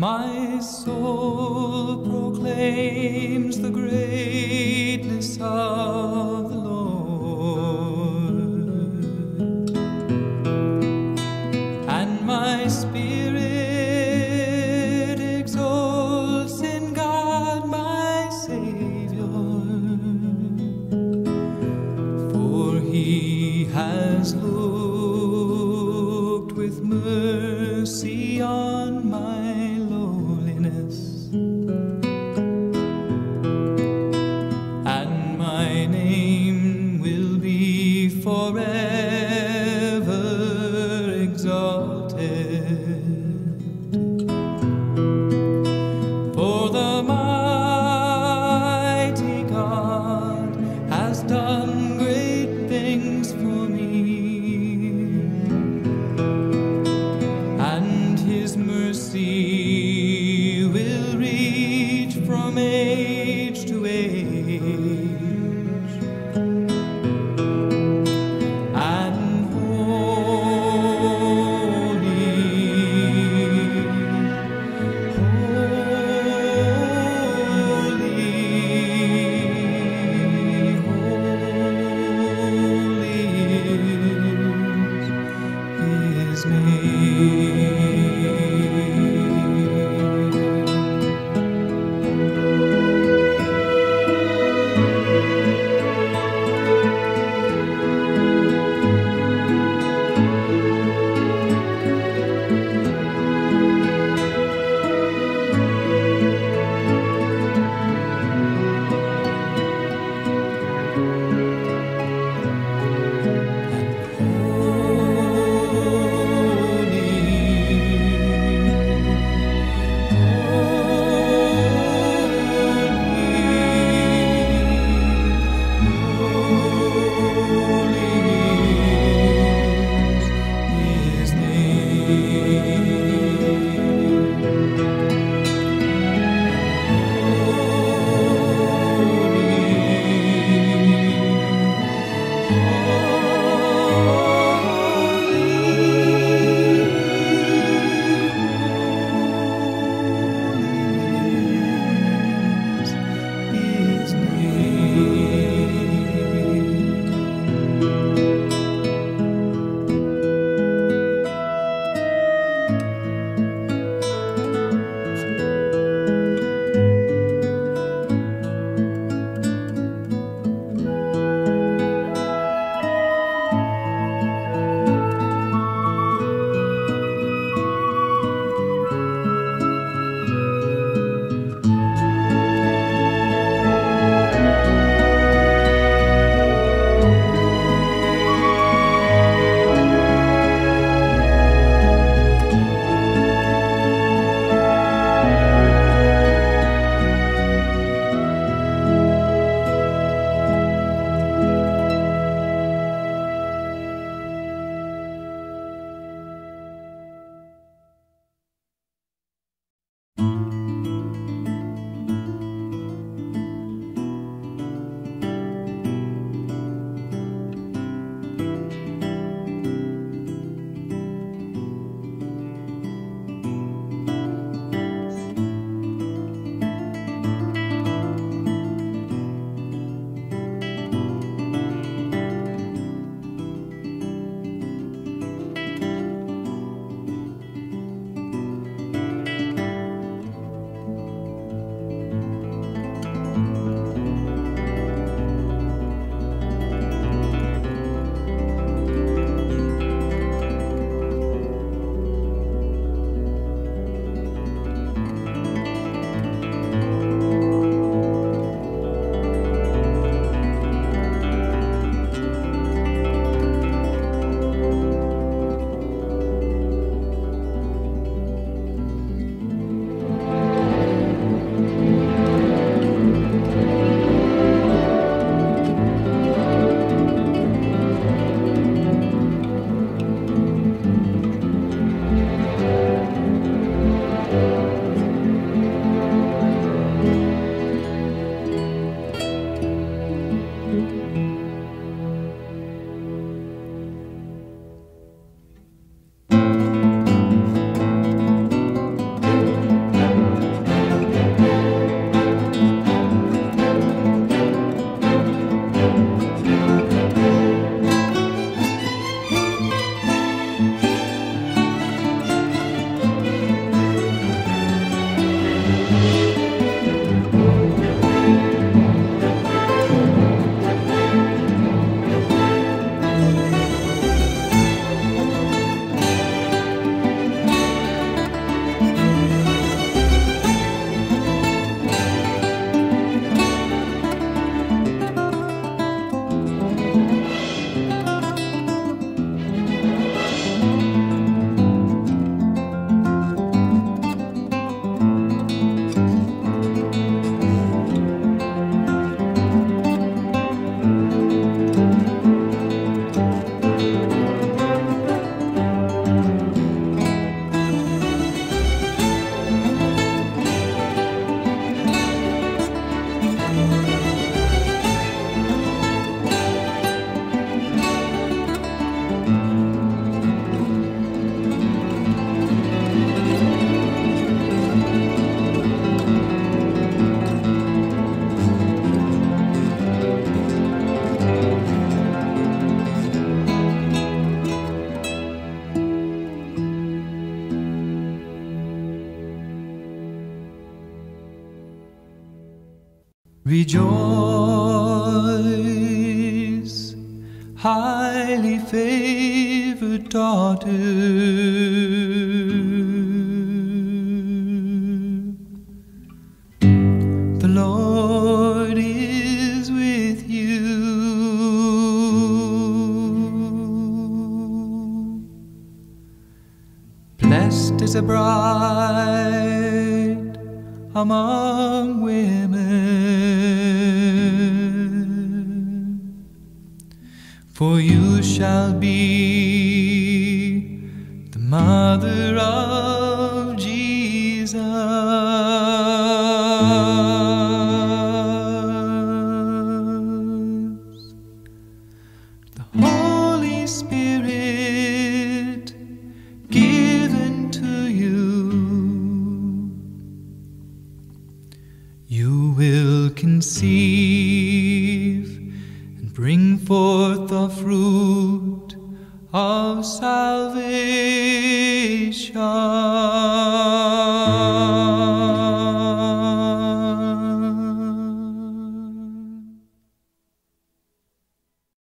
My soul proclaims the greatness of the mercy. Rejoice, highly favored daughter. The Lord is with you. Blessed is a bride among women, for you shall be the mother of Jesus. The Holy Spirit forth the fruit of salvation.